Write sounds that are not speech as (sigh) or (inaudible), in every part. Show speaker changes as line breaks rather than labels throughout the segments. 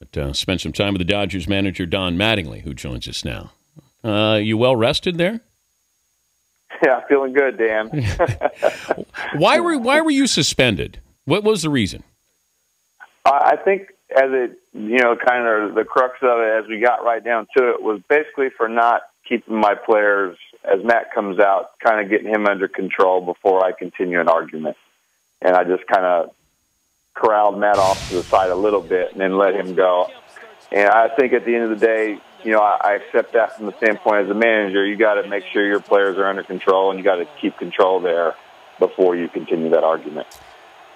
But uh, spent some time with the Dodgers manager Don Mattingly, who joins us now. Uh, you well rested there?
Yeah, feeling good, Dan. (laughs)
why were Why were you suspended? What was the reason?
I think as it, you know, kind of the crux of it, as we got right down to it, was basically for not keeping my players, as Matt comes out, kind of getting him under control before I continue an argument. And I just kind of corralled Matt off to the side a little bit and then let him go. And I think at the end of the day, you know, I, I accept that from the standpoint as a manager. You got to make sure your players are under control, and you got to keep control there before you continue that argument.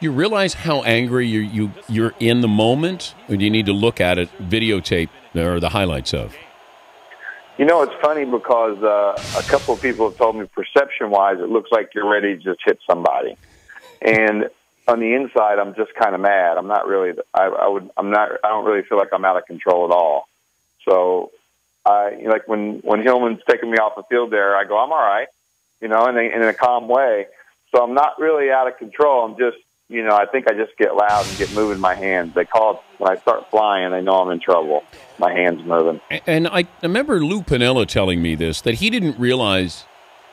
You realize how angry you you you're in the moment, or do you need to look at it, videotape or the highlights of?
You know, it's funny because uh, a couple of people have told me perception-wise, it looks like you're ready to just hit somebody, and on the inside, I'm just kind of mad. I'm not really. I, I would. I'm not. I don't really feel like I'm out of control at all. So, I like when when Hillman's taking me off the field there, I go, I'm all right, you know, in a, in a calm way. So I'm not really out of control. I'm just, you know, I think I just get loud and get moving my hands. They call it when I start flying. They know I'm in trouble. My hands moving.
And I remember Lou Piniella telling me this that he didn't realize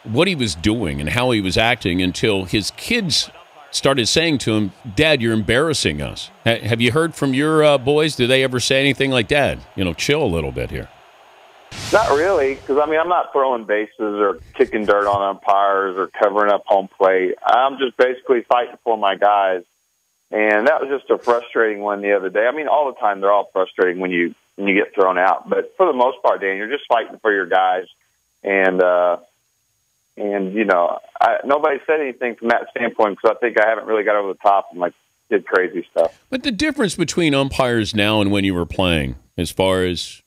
what he was doing and how he was acting until his kids started saying to him, Dad, you're embarrassing us. have you heard from your uh, boys? Do they ever say anything like, Dad, you know, chill a little bit here?
Not really, because I mean, I'm not throwing bases or kicking dirt on umpires or covering up home plate. I'm just basically fighting for my guys. And that was just a frustrating one the other day. I mean, all the time they're all frustrating when you when you get thrown out, but for the most part, Dan, you're just fighting for your guys. And uh, and you know, I, nobody said anything from that standpoint because I think I haven't really got over the top and like did crazy stuff.
But the difference between umpires now and when you were playing, as far as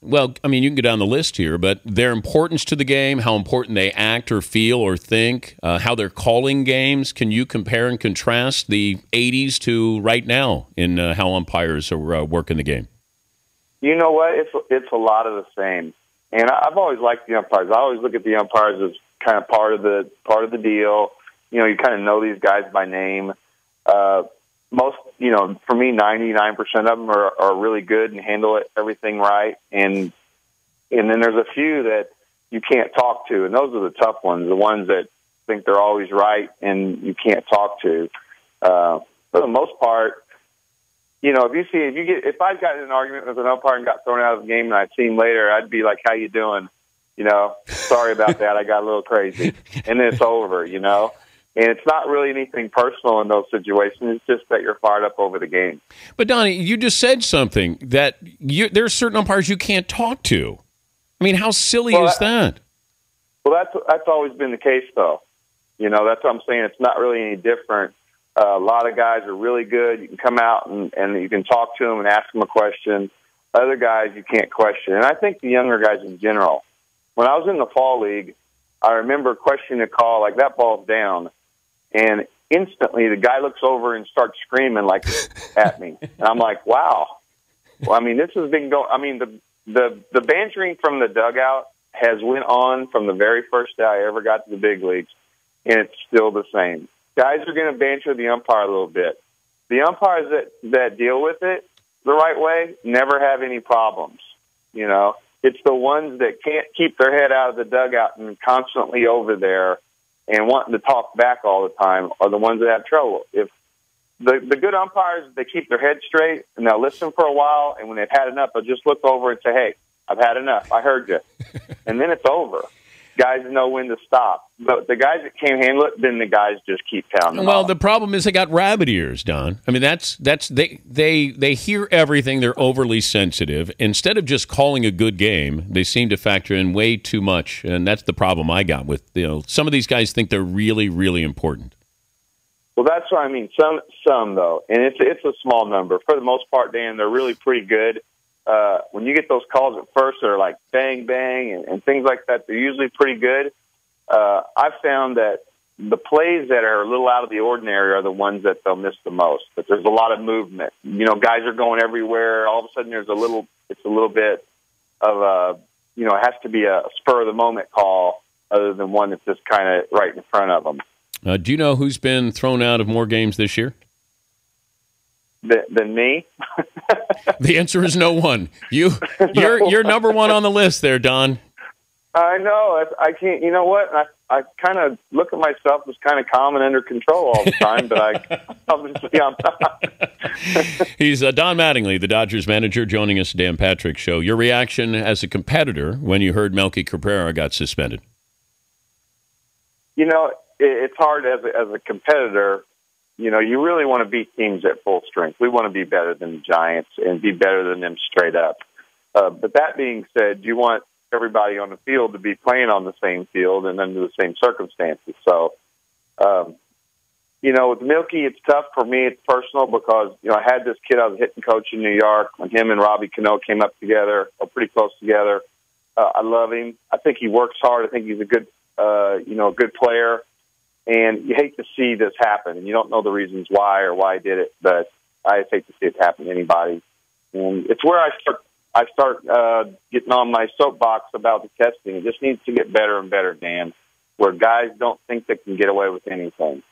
well, I mean, you can go down the list here, but their importance to the game, how important they act or feel or think, uh, how they're calling games. Can you compare and contrast the '80s to right now in uh, how umpires are uh, working the game?
You know what? It's it's a lot of the same. And I've always liked the umpires. I always look at the umpires as kind of part of the part of the deal. You know, you kind of know these guys by name. Uh, most, you know, for me, ninety nine percent of them are, are really good and handle it, everything right. And and then there's a few that you can't talk to, and those are the tough ones. The ones that think they're always right and you can't talk to. Uh, for the most part, you know, if you see if you get if I've gotten in an argument with an umpire and got thrown out of the game and I see him later, I'd be like, "How you doing?" You know, sorry about that. I got a little crazy. And then it's over, you know? And it's not really anything personal in those situations. It's just that you're fired up over the game.
But Donnie, you just said something that you, there's certain umpires you can't talk to. I mean, how silly well, is that?
Well, that's that's always been the case, though. You know, that's what I'm saying. It's not really any different. Uh, a lot of guys are really good. You can come out and, and you can talk to them and ask them a question. Other guys you can't question. And I think the younger guys in general, when I was in the fall league, I remember questioning a call like that ball's down, and instantly the guy looks over and starts screaming like (laughs) at me, and I'm like, wow. Well, I mean, this has been going. I mean, the the the bantering from the dugout has went on from the very first day I ever got to the big leagues, and it's still the same. Guys are going to banter the umpire a little bit. The umpires that that deal with it the right way never have any problems. You know, it's the ones that can't keep their head out of the dugout and constantly over there and wanting to talk back all the time are the ones that have trouble. If the the good umpires they keep their head straight and they'll listen for a while and when they've had enough they'll just look over and say, Hey, I've had enough. I heard you. (laughs) and then it's over guys know when to stop. But the guys that can't handle it, then the guys just keep pounding.
Well,
off.
the problem is they got rabbit ears, Don. I mean, that's that's they they they hear everything. They're overly sensitive. Instead of just calling a good game, they seem to factor in way too much, and that's the problem I got with you know some of these guys think they're really really important.
Well, that's what I mean. Some some though, and it's it's a small number. For the most part, Dan, they're really pretty good uh, when you get those calls at first that are like bang bang and, and things like that, they're usually pretty good. Uh, I've found that the plays that are a little out of the ordinary are the ones that they'll miss the most. But there's a lot of movement. You know, guys are going everywhere. All of a sudden, there's a little. It's a little bit of a. You know, it has to be a spur of the moment call, other than one that's just kind of right in front of them.
Uh, do you know who's been thrown out of more games this year?
than, than me? (laughs)
the answer is no one. You, (laughs) you're you're number one on the list there, Don.
I know. I, I can't. You know what? I I kind of look at myself as kind of calm and under control all the time, but I (laughs) obviously I'm not. (laughs)
He's uh, Don Mattingly, the Dodgers manager, joining us Dan Patrick Show. Your reaction as a competitor when you heard Melky Cabrera got suspended?
You know, it, it's hard as a, as a competitor. You know, you really want to beat teams at full strength. We want to be better than the Giants and be better than them straight up. Uh, but that being said, you want everybody on the field to be playing on the same field and under the same circumstances. So, um, you know, with Melky, it's tough for me. It's personal because you know I had this kid I was hitting coach in New York when him and Robbie Cano came up together, or pretty close together. Uh, I love him. I think he works hard. I think he's a good, uh, you know, a good player. And you hate to see this happen, and you don't know the reasons why or why he did it, but I just hate to see it happen to anybody. And it's where I start I start uh, getting on my soapbox about the testing. It just needs to get better and better, Dan, where guys don't think they can get away with anything.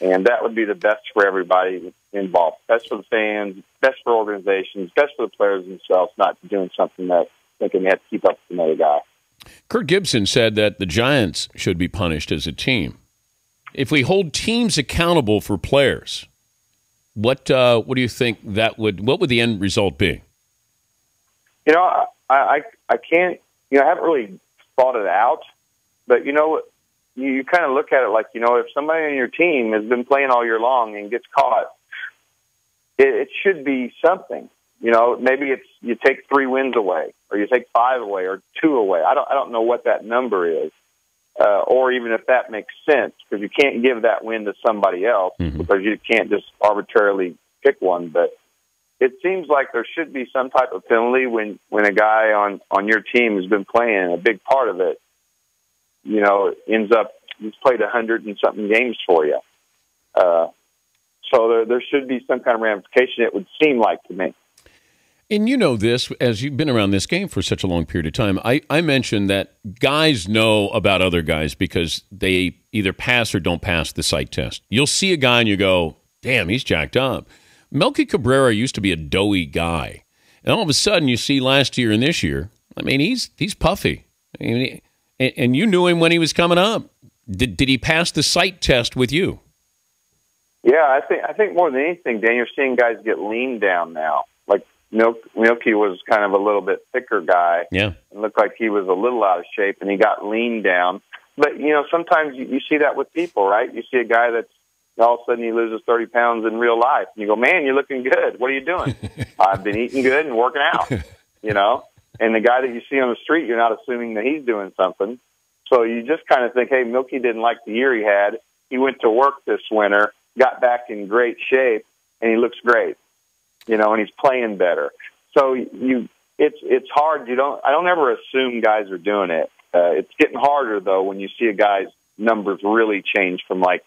And that would be the best for everybody involved. Best for the fans, best for organizations, best for the players themselves, not doing something that thinking they have to keep up with another guy.
Kirk Gibson said that the Giants should be punished as a team. If we hold teams accountable for players, what uh, what do you think that would what would the end result be?
You know, I, I I can't. You know, I haven't really thought it out, but you know, you, you kind of look at it like you know, if somebody on your team has been playing all year long and gets caught, it, it should be something. You know, maybe it's you take three wins away, or you take five away, or two away. I don't I don't know what that number is, uh, or even if that makes sense, because you can't give that win to somebody else mm-hmm. because you can't just arbitrarily pick one. But it seems like there should be some type of penalty when when a guy on on your team has been playing a big part of it. You know, ends up he's played a hundred and something games for you. Uh, so there there should be some kind of ramification. It would seem like to me.
And you know this, as you've been around this game for such a long period of time. I, I mentioned that guys know about other guys because they either pass or don't pass the sight test. You'll see a guy and you go, damn, he's jacked up. Melky Cabrera used to be a doughy guy, and all of a sudden you see last year and this year. I mean, he's he's puffy. I mean, and, and you knew him when he was coming up. Did did he pass the sight test with you?
Yeah, I think I think more than anything, Dan, you're seeing guys get leaned down now. Like Milk, Melky was kind of a little bit thicker guy.
Yeah,
and looked like he was a little out of shape, and he got leaned down. But you know, sometimes you, you see that with people, right? You see a guy that's all of a sudden he loses 30 pounds in real life. And you go, man, you're looking good. What are you doing? (laughs) I've been eating good and working out, (laughs) you know? And the guy that you see on the street, you're not assuming that he's doing something. So you just kind of think, hey, Melky didn't like the year he had. He went to work this winter, got back in great shape, and he looks great, you know, and he's playing better. So you, it's it's hard. You don't. I don't ever assume guys are doing it. Uh, it's getting harder though when you see a guy's numbers really change from like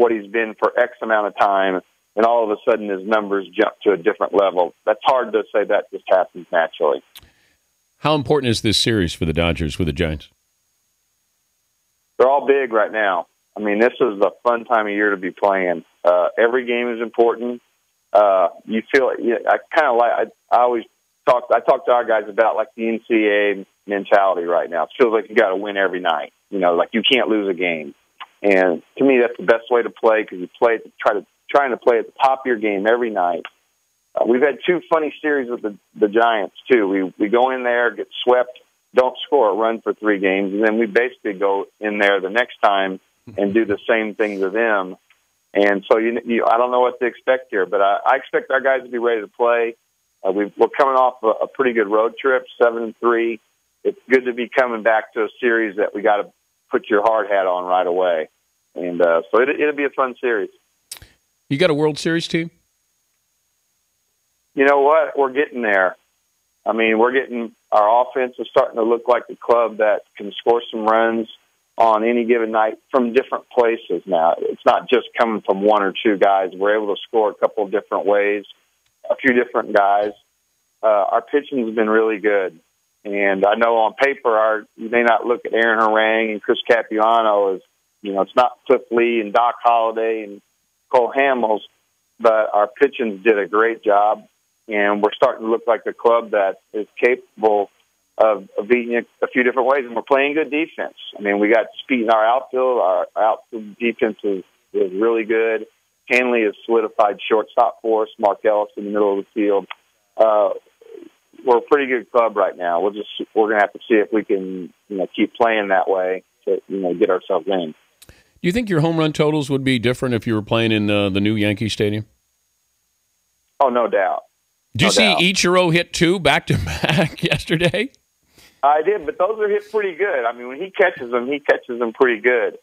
what he's been for X amount of time, and all of a sudden his numbers jump to a different level. That's hard to say that just happens naturally.
How important is this series for the Dodgers with the Giants?
They're all big right now. I mean, this is a fun time of year to be playing. Uh, every game is important. Uh, you feel, you know, I kind of like, I, I always talk, I talk to our guys about like the NCAA mentality right now. It feels like you got to win every night. You know, like you can't lose a game. And to me, that's the best way to play because you play try to trying to play at the top of your game every night. Uh, we've had two funny series with the the Giants too. We we go in there, get swept, don't score, run for three games, and then we basically go in there the next time and do the same thing to them. And so you, you I don't know what to expect here, but I, I expect our guys to be ready to play. Uh, we we're coming off a, a pretty good road trip, seven and three. It's good to be coming back to a series that we got to put your hard hat on right away. And uh, so it, it'll be a fun series.
You got a World Series team?
You know what? We're getting there. I mean, we're getting our offense is starting to look like the club that can score some runs on any given night from different places now. It's not just coming from one or two guys. We're able to score a couple of different ways, a few different guys. Uh, our pitching has been really good. And I know on paper, our you may not look at Aaron Harang and Chris Capuano as you know, it's not Cliff Lee and Doc Halladay and Cole Hamels, but our pitching did a great job, and we're starting to look like a club that is capable of, of beating it a few different ways, and we're playing good defense. I mean, we got speed in our outfield. Our outfield defense is, is really good. Hanley has solidified shortstop for us. Mark Ellis in the middle of the field. Uh, we're a pretty good club right now. We'll just we're gonna have to see if we can you know keep playing that way to you know get ourselves in.
Do you think your home run totals would be different if you were playing in uh, the new Yankee Stadium?
Oh, no doubt.
Do you
No
see
doubt.
Ichiro hit two back to (laughs) back yesterday?
I did, but those are hit pretty good. I mean, when he catches them, he catches them pretty good.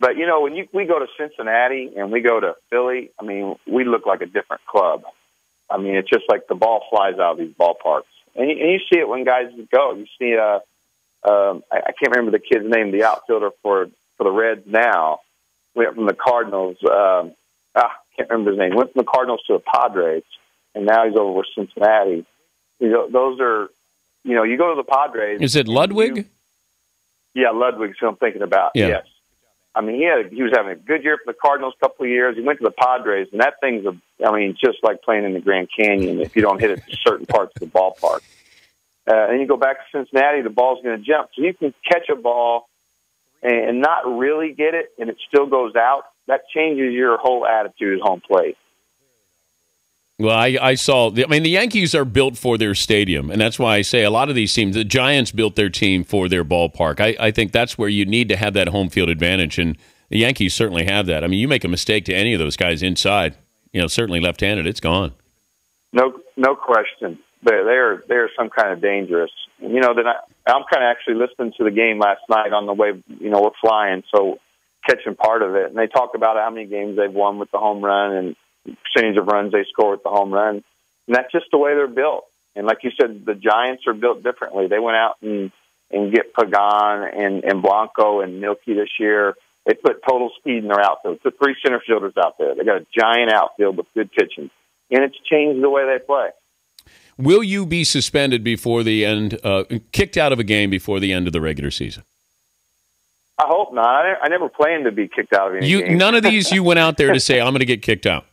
But you know, when you we go to Cincinnati and we go to Philly, I mean, we look like a different club. I mean, it's just like the ball flies out of these ballparks, and you, and you see it when guys go. You see, uh, um, I, I can't remember the kid's name, the outfielder for for the Reds now. Went from the Cardinals. Um, ah, can't remember his name. Went from the Cardinals to the Padres, and now he's over with Cincinnati. You know, those are, you know, you go to the Padres.
Is it Ludwick?
You- yeah, Ludwick's who I'm thinking about.
Yeah.
Yes. I mean, he had he was having a good year for the Cardinals a couple of years. He went to the Padres, and that thing's a I mean, just like playing in the Grand Canyon if you don't hit it to certain parts of the ballpark. Uh, and you go back to Cincinnati, the ball's going to jump. So you can catch a ball and, not really get it, and it still goes out. That changes your whole attitude at home plate.
Well, I, I saw. I mean, the Yankees are built for their stadium, and that's why I say a lot of these teams. The Giants built their team for their ballpark. I, I think that's where you need to have that home field advantage, and the Yankees certainly have that. I mean, you make a mistake to any of those guys inside, you know, certainly left-handed, it's gone.
No, no question. They're they're they're some kind of dangerous. You know, then I, I'm kind of actually listening to the game last night on the way. You know, we're flying, so catching part of it. And they talked about how many games they've won with the home run and percentage of runs they score with the home run. And that's just the way they're built. And like you said, the Giants are built differently. They went out and and get Pagan and and Blanco and Melky this year. They put total speed in their outfield. Put three center fielders out there. They got a giant outfield with good pitching, and it's changed the way they play.
Will you be suspended before the end, uh, kicked out of a game before the end of the regular season?
I hope not. I, I never planned to be kicked out of any
You
game.
none of these (laughs) you went out there to say I'm going to get kicked out.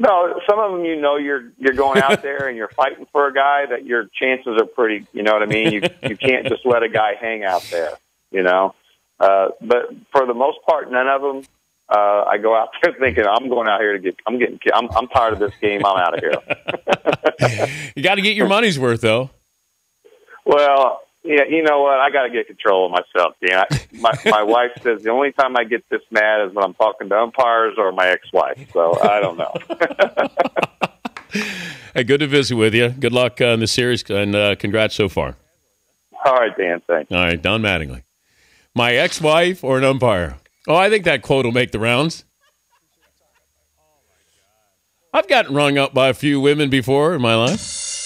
No, some of them you know you're you're going out there and you're fighting for a guy that your chances are pretty. You know what I mean? You you can't just let a guy hang out there. You know, uh, but for the most part, none of them. Uh, I go out there thinking I'm going out here to get. I'm getting. I'm I'm tired of this game. I'm out of here. (laughs)
You got to get your money's worth, though.
well, yeah, you know what? I got to get control of myself. Dan. I, my (laughs) my wife says the only time I get this mad is when I'm talking to umpires or my ex-wife. So I don't know. (laughs)
Hey, good to visit with you. Good luck uh, in the series, and uh, congrats so far.
All right, Dan. Thanks.
All right, Don Mattingly. My ex-wife or an umpire? Oh, I think that quote will make the rounds. I've gotten rung up by a few women before in my life.